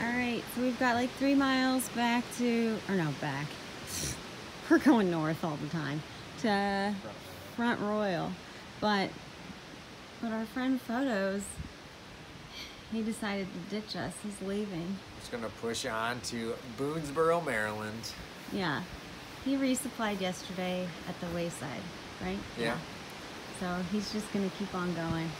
All right, so we've got like three miles back to, or no, back. We're going north all the time to Front Royal, but but our friend Photos, he decided to ditch us. He's leaving. He's gonna push on to Boonsboro, Maryland. Yeah, he resupplied yesterday at the Wayside, right? Yeah. So he's just gonna keep on going,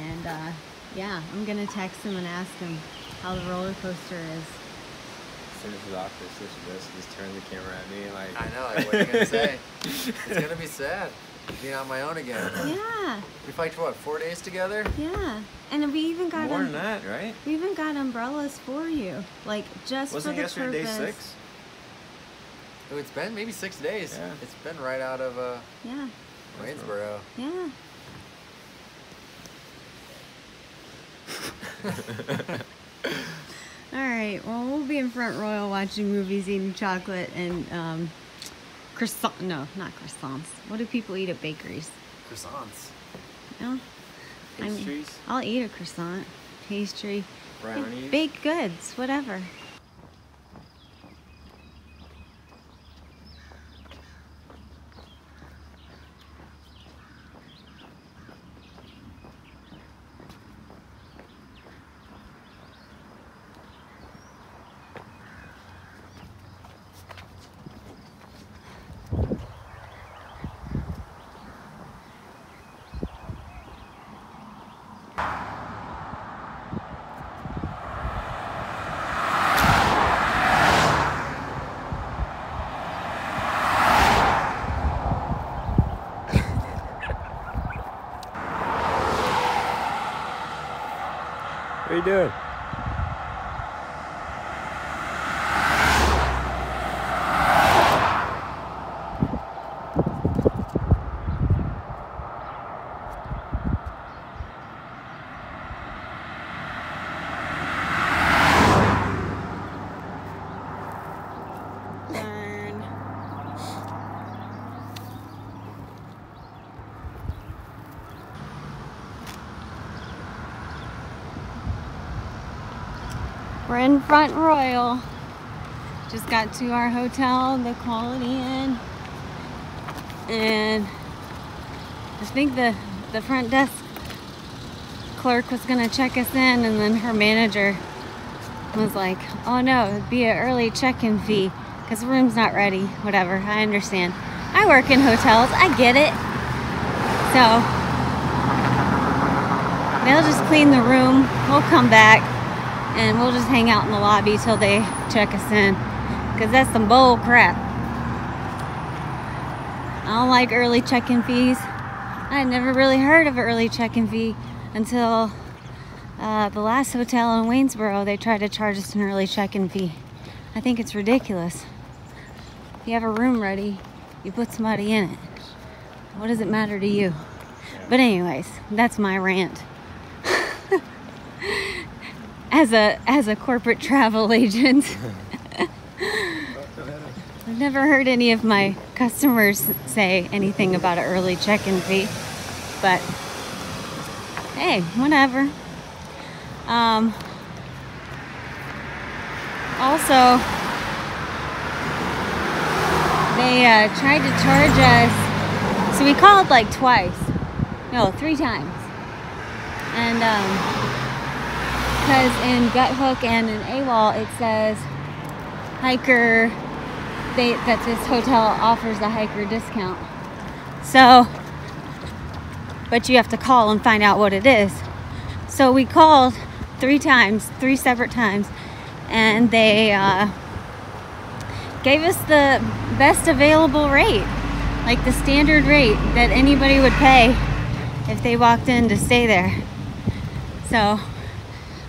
and uh, yeah, I'm gonna text him and ask him how the roller coaster is. As soon as he's off this, this, this, just turns the camera at me like. I know. Like, what are you gonna say? it's gonna be sad. Being on my own again. Yeah, We fight for what? Four days together? yeah, and we even got More um, than that, right? we even got umbrellas for you, like just Wasn't for the yesterday day purpose. six? Oh, it's been maybe six days. Yeah. It's been right out of uh, Yeah, Waynesboro. yeah. Right. Well, we'll be in Front Royal watching movies, eating chocolate, and um, croissant. No, not croissants. What do people eat at bakeries? Croissants. No. I mean, Pastries, I'll eat a croissant, pastry, brownies. baked goods, whatever. Doing? We're in Front Royal. Just got to our hotel, the Quality Inn. And I think the, the front desk clerk was gonna check us in and then her manager was like, oh no, it'd be an early check-in fee because the room's not ready. Whatever, I understand. I work in hotels, I get it. So they'll just clean the room. We'll come back and we'll just hang out in the lobby till they check us in because that's some bull crap. I don't like early check-in fees. I had never really heard of an early check-in fee until uh, the last hotel in Waynesboro, they tried to charge us an early check-in fee. I think it's ridiculous. If you have a room ready, you put somebody in it. What does it matter to you? But anyways, that's my rant. As a as a corporate travel agent, I've never heard any of my customers say anything about an early check-in fee. But hey, whatever. Um, also, they uh, tried to charge us. So we called like twice, no, three times, and because in Guthook and in AWOL it says hiker. They that this hotel offers a hiker discount. So, but you have to call and find out what it is. So we called three times, three separate times, and they uh, gave us the best available rate, like the standard rate that anybody would pay if they walked in to stay there. So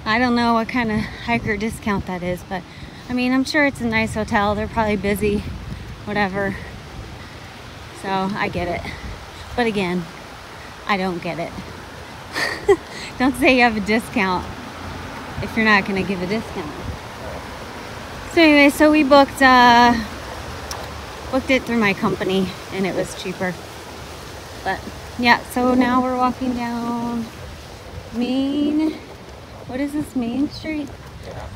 I don't know what kind of hiker discount that is, but I mean, I'm sure it's a nice hotel. They're probably busy, whatever. So I get it. But again, I don't get it. don't say you have a discount if you're not going to give a discount. So anyway, so we booked uh booked it through my company and it was cheaper. But yeah, so now we're walking down Main what is this Main Street? Yeah.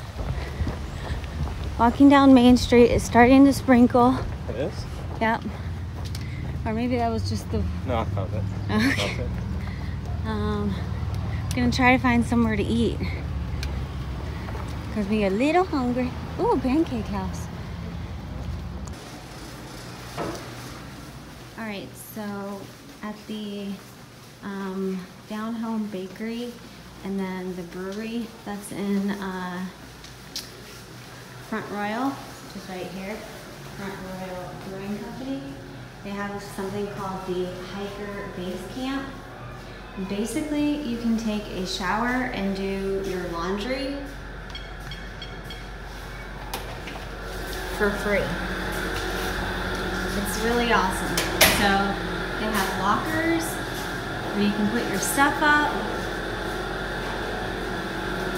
Walking down Main Street is starting to sprinkle. It is? Yep. Or maybe that was just the. No, I felt it. Okay. Felt it. Um, gonna try to find somewhere to eat. Cause we a little hungry. Ooh, pancake house. All right, so at the um, Down Home Bakery and then the brewery that's in uh, Front Royal, which is right here, Front Royal Brewing Company. They have something called the Hiker Base Camp. Basically, you can take a shower and do your laundry for free. It's really awesome. So they have lockers where you can put your stuff up.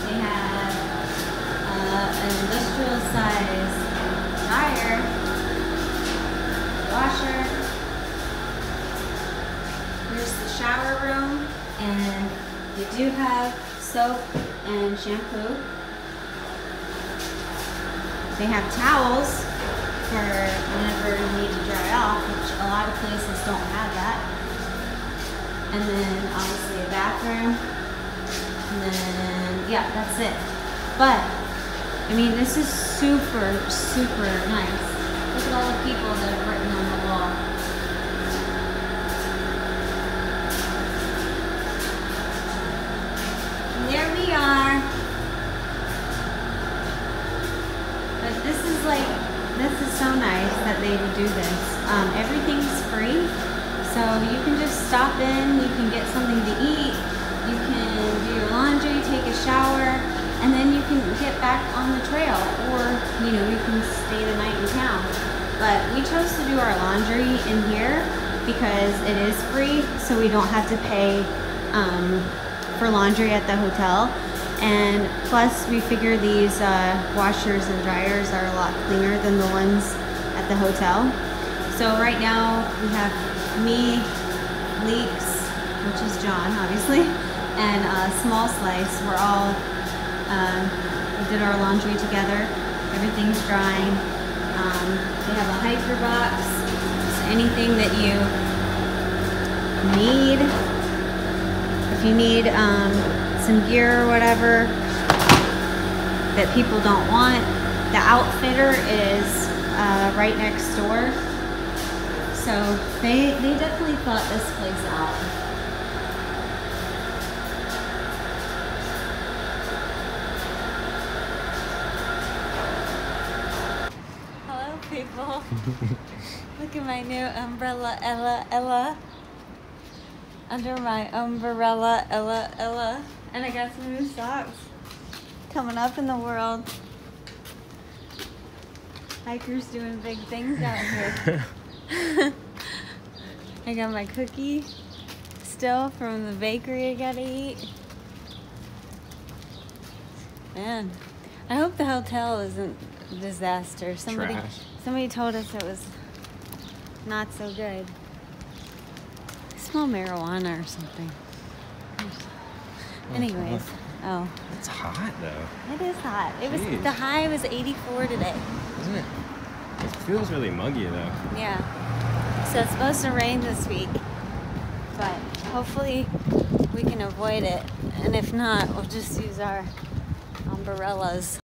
They have uh, an industrial size dryer, washer. Here's the shower room, and you do have soap and shampoo. They have towels for whenever you need to dry off, which a lot of places don't have that. And then obviously a bathroom. And then, yeah, that's it. But, I mean, this is super, super nice. Look at all the people that have written on the wall. And there we are. But this is like, this is so nice that they do this. Um, everything's free. So you can just stop in, you can get something to eat, you can do your laundry, take a shower, and then you can get back on you know, you can stay the night in town. But we chose to do our laundry in here because it is free, so we don't have to pay um, for laundry at the hotel. And plus, we figure these uh, washers and dryers are a lot cleaner than the ones at the hotel. So right now we have me, Leeks, which is John, obviously, and uh, Small Slice. We're all um, we did our laundry together. Everything's drying. Um, they have a hiker box. So anything that you need, if you need um, some gear or whatever that people don't want, the outfitter is uh, right next door. So they they definitely thought this place out. Look at my new umbrella, Ella, Ella. Under my umbrella, Ella, Ella. And I got some new socks coming up in the world. Hikers doing big things out here. I got my cookie still from the bakery I gotta eat. Man, I hope the hotel isn't a disaster. Somebody Trash. Somebody told us it was not so good. I smell marijuana or something. Oh, Anyways, oh, It's hot though, it is hot. It was the high was 84 today. isn't it? It feels really muggy though. Yeah. So it's supposed to rain this week, but hopefully we can avoid it. And if not, we'll just use our umbrellas.